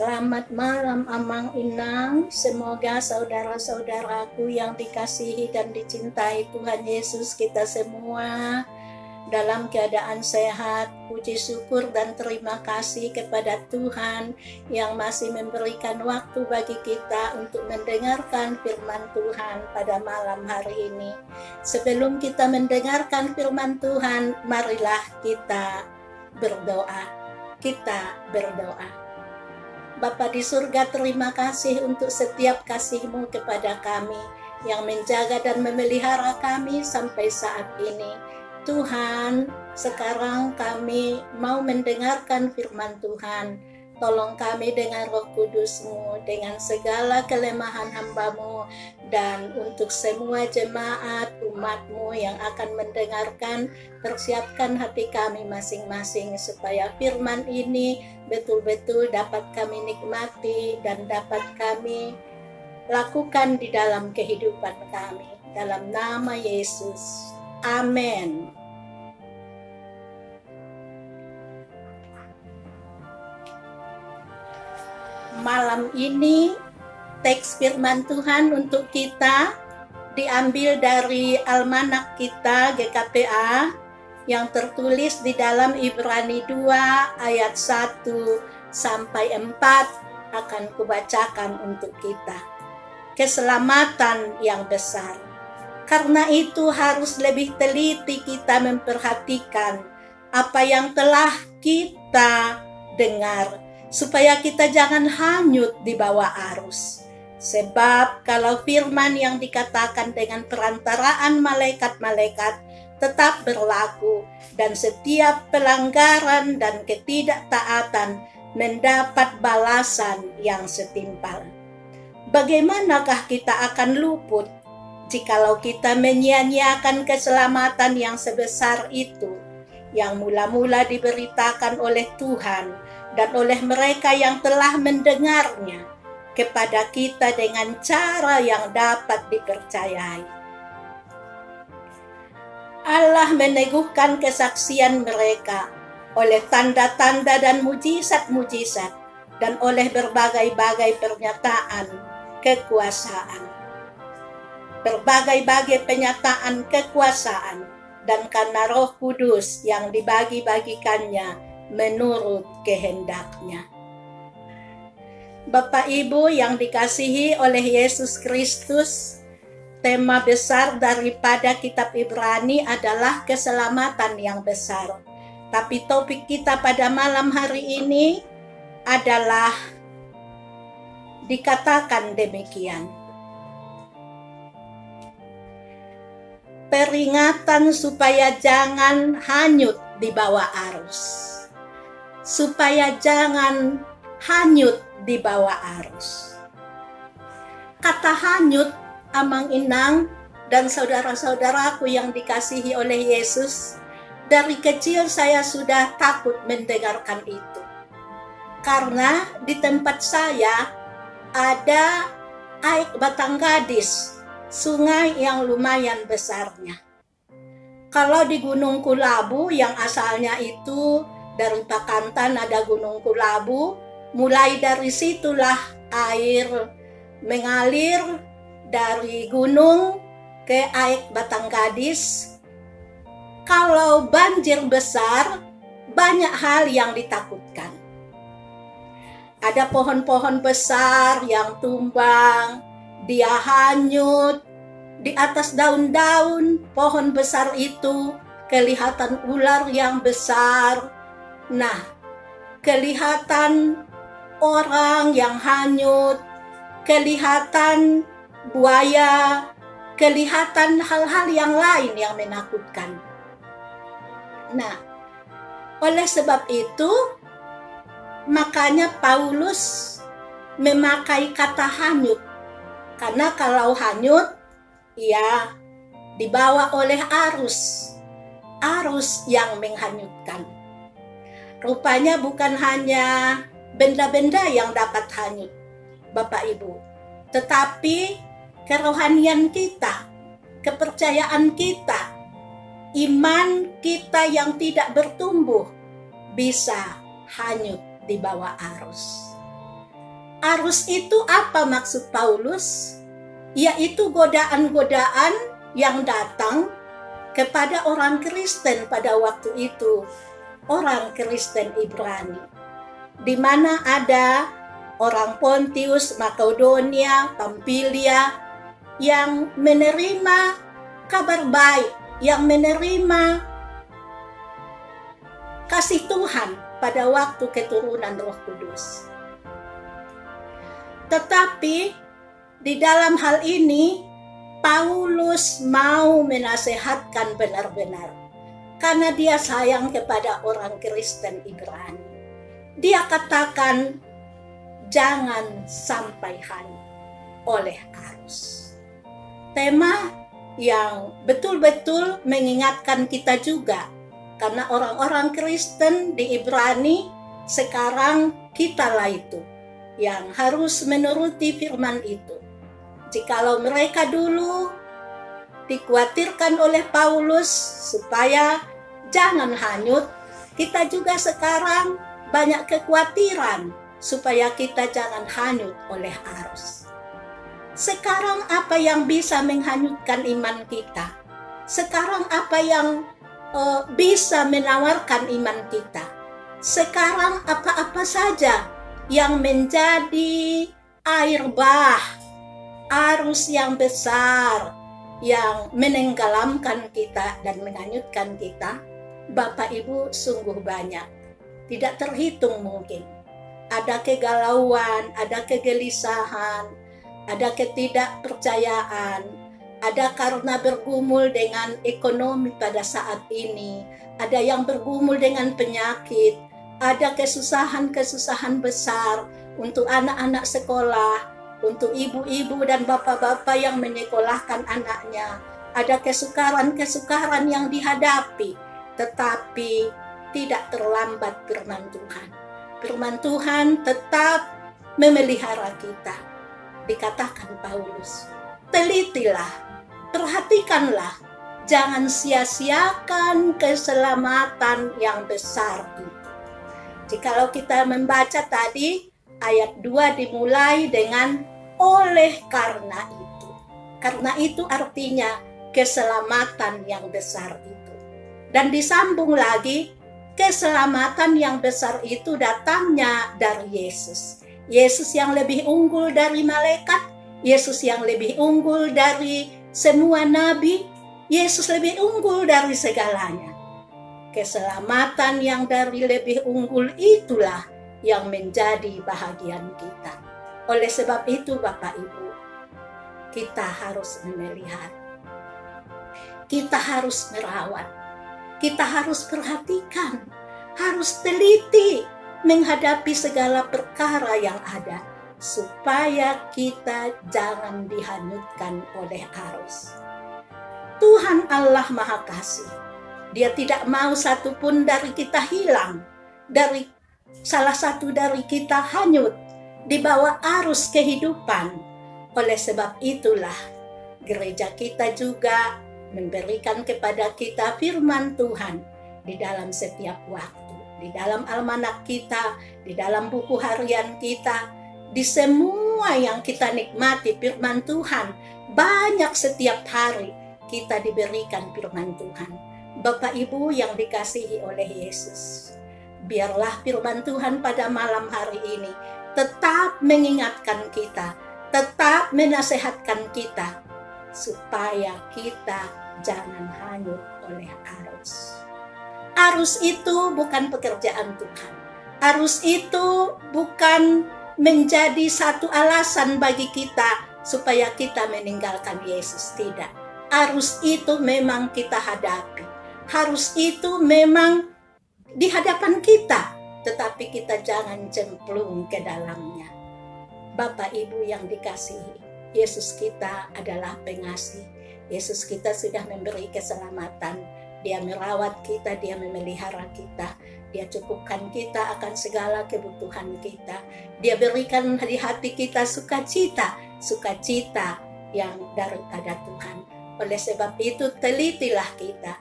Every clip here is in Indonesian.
Selamat malam Amang Inang. Semoga saudara-saudaraku yang dikasihi dan dicintai Tuhan Yesus kita semua dalam keadaan sehat. Puji syukur dan terima kasih kepada Tuhan yang masih memberikan waktu bagi kita untuk mendengarkan firman Tuhan pada malam hari ini. Sebelum kita mendengarkan firman Tuhan, marilah kita berdoa. Kita berdoa. Bapa di surga terima kasih untuk setiap kasih-Mu kepada kami yang menjaga dan memelihara kami sampai saat ini. Tuhan, sekarang kami mau mendengarkan firman Tuhan. Tolong kami dengan roh kudusmu, dengan segala kelemahan hambamu, dan untuk semua jemaat umatmu yang akan mendengarkan, persiapkan hati kami masing-masing supaya firman ini betul-betul dapat kami nikmati dan dapat kami lakukan di dalam kehidupan kami. Dalam nama Yesus. Amin. Malam ini teks firman Tuhan untuk kita diambil dari almanak kita GKPA yang tertulis di dalam Ibrani 2 ayat 1 sampai 4 akan kubacakan untuk kita. Keselamatan yang besar. Karena itu harus lebih teliti kita memperhatikan apa yang telah kita dengar supaya kita jangan hanyut di bawah arus. Sebab kalau firman yang dikatakan dengan perantaraan malaikat-malaikat tetap berlaku dan setiap pelanggaran dan ketidaktaatan mendapat balasan yang setimpal. Bagaimanakah kita akan luput jikalau kita menyia-nyiakan keselamatan yang sebesar itu yang mula-mula diberitakan oleh Tuhan dan oleh mereka yang telah mendengarnya kepada kita dengan cara yang dapat dipercayai. Allah meneguhkan kesaksian mereka oleh tanda-tanda dan mujizat-mujizat dan oleh berbagai-bagai pernyataan kekuasaan. Berbagai-bagai pernyataan kekuasaan dan karena roh kudus yang dibagi-bagikannya menurut kehendaknya. Bapak Ibu yang dikasihi oleh Yesus Kristus, tema besar daripada kitab Ibrani adalah keselamatan yang besar. Tapi topik kita pada malam hari ini adalah dikatakan demikian. Peringatan supaya jangan hanyut di bawah arus supaya jangan hanyut di bawah arus. Kata hanyut, amang inang, dan saudara-saudaraku yang dikasihi oleh Yesus, dari kecil saya sudah takut mendengarkan itu. Karena di tempat saya ada air batang gadis, sungai yang lumayan besarnya. Kalau di Gunung Kulabu yang asalnya itu dari Pakantan ada Gunung Kulabu. Mulai dari situlah air mengalir dari gunung ke air Batang Gadis. Kalau banjir besar, banyak hal yang ditakutkan. Ada pohon-pohon besar yang tumbang, dia hanyut, di atas daun-daun pohon besar itu kelihatan ular yang besar, Nah, kelihatan orang yang hanyut, kelihatan buaya, kelihatan hal-hal yang lain yang menakutkan. Nah, oleh sebab itu, makanya Paulus memakai kata hanyut. Karena kalau hanyut, ya dibawa oleh arus. Arus yang menghanyutkan. Rupanya bukan hanya benda-benda yang dapat hanyut, Bapak Ibu, tetapi kerohanian kita, kepercayaan kita, iman kita yang tidak bertumbuh bisa hanyut di bawah arus. Arus itu apa maksud Paulus? Yaitu godaan-godaan yang datang kepada orang Kristen pada waktu itu, orang Kristen Ibrani, di mana ada orang Pontius, Makedonia, Pampilia yang menerima kabar baik, yang menerima kasih Tuhan pada waktu keturunan Roh Kudus. Tetapi di dalam hal ini Paulus mau menasehatkan benar-benar karena dia sayang kepada orang Kristen Ibrani. Dia katakan jangan sampai hanyut oleh arus. Tema yang betul-betul mengingatkan kita juga karena orang-orang Kristen di Ibrani sekarang kitalah itu yang harus menuruti firman itu. Jikalau mereka dulu dikhawatirkan oleh Paulus supaya jangan hanyut, kita juga sekarang banyak kekhawatiran supaya kita jangan hanyut oleh arus. Sekarang apa yang bisa menghanyutkan iman kita? Sekarang apa yang uh, bisa menawarkan iman kita. Sekarang apa-apa saja yang menjadi air bah, arus yang besar yang menenggelamkan kita dan menganyutkan kita, Bapak Ibu sungguh banyak. Tidak terhitung mungkin. Ada kegalauan, ada kegelisahan, ada ketidakpercayaan, ada karena bergumul dengan ekonomi pada saat ini, ada yang bergumul dengan penyakit, ada kesusahan-kesusahan besar untuk anak-anak sekolah, untuk ibu-ibu dan bapak-bapak yang menyekolahkan anaknya, ada kesukaran-kesukaran yang dihadapi, tetapi tidak terlambat firman Tuhan. Firman Tuhan tetap memelihara kita. Dikatakan Paulus, telitilah perhatikanlah, jangan sia-siakan keselamatan yang besar itu. Jikalau kita membaca tadi, ayat 2 dimulai dengan oleh karena itu. Karena itu artinya keselamatan yang besar itu. Dan disambung lagi, keselamatan yang besar itu datangnya dari Yesus. Yesus yang lebih unggul dari malaikat, Yesus yang lebih unggul dari semua nabi, Yesus lebih unggul dari segalanya. Keselamatan yang dari lebih unggul itulah yang menjadi bahagian kita. Oleh sebab itu Bapak Ibu, kita harus memelihara. Kita harus merawat. Kita harus perhatikan, harus teliti menghadapi segala perkara yang ada supaya kita jangan dihanyutkan oleh arus. Tuhan Allah Maha Kasih. Dia tidak mau satupun dari kita hilang, dari salah satu dari kita hanyut di bawah arus kehidupan. Oleh sebab itulah gereja kita juga memberikan kepada kita firman Tuhan di dalam setiap waktu, di dalam almanak kita, di dalam buku harian kita, di semua yang kita nikmati firman Tuhan, banyak setiap hari kita diberikan firman Tuhan. Bapak Ibu yang dikasihi oleh Yesus, biarlah firman Tuhan pada malam hari ini tetap mengingatkan kita, tetap menasehatkan kita, supaya kita jangan hanyut oleh arus. Arus itu bukan pekerjaan Tuhan. Arus itu bukan menjadi satu alasan bagi kita supaya kita meninggalkan Yesus. Tidak. Harus itu memang kita hadapi. Harus itu memang di hadapan kita. Tetapi kita jangan cemplung ke dalamnya. Bapak Ibu yang dikasihi, Yesus kita adalah pengasih. Yesus kita sudah memberi keselamatan. Dia merawat kita, dia memelihara kita. Dia cukupkan kita akan segala kebutuhan kita. Dia berikan di hati kita sukacita, sukacita yang daripada Tuhan. Oleh sebab itu telitilah kita.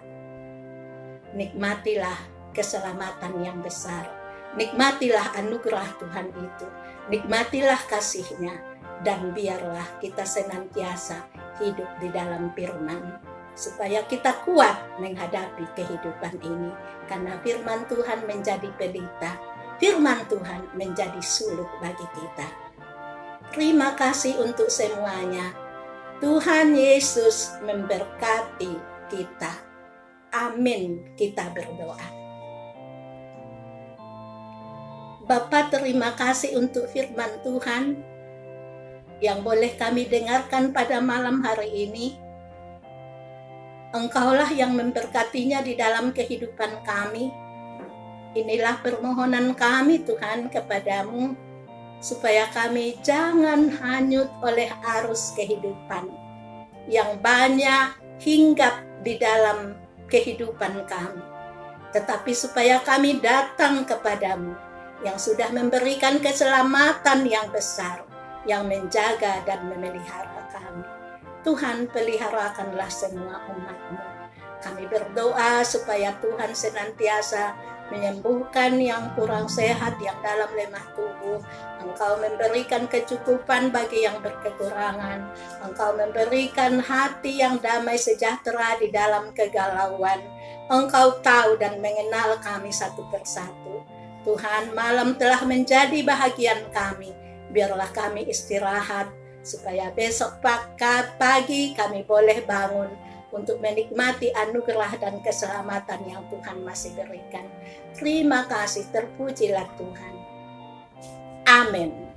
Nikmatilah keselamatan yang besar. Nikmatilah anugerah Tuhan itu. Nikmatilah kasihnya dan biarlah kita senantiasa hidup di dalam firman supaya kita kuat menghadapi kehidupan ini. Karena firman Tuhan menjadi pelita firman Tuhan menjadi suluk bagi kita. Terima kasih untuk semuanya. Tuhan Yesus memberkati kita. Amin. Kita berdoa. Bapak terima kasih untuk firman Tuhan yang boleh kami dengarkan pada malam hari ini. Engkaulah yang memberkatinya di dalam kehidupan kami. Inilah permohonan kami Tuhan kepadamu, supaya kami jangan hanyut oleh arus kehidupan yang banyak hinggap di dalam kehidupan kami. Tetapi supaya kami datang kepadamu, yang sudah memberikan keselamatan yang besar, yang menjaga dan memelihara kami. Tuhan peliharakanlah semua umatmu. Kami berdoa supaya Tuhan senantiasa menyembuhkan yang kurang sehat yang dalam lemah tubuh. Engkau memberikan kecukupan bagi yang berkekurangan. Engkau memberikan hati yang damai sejahtera di dalam kegalauan. Engkau tahu dan mengenal kami satu persatu. Tuhan, malam telah menjadi bahagian kami. Biarlah kami istirahat supaya besok pagi kami boleh bangun untuk menikmati anugerah dan keselamatan yang Tuhan masih berikan. Terima kasih, terpujilah Tuhan. Amin.